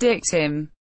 dictum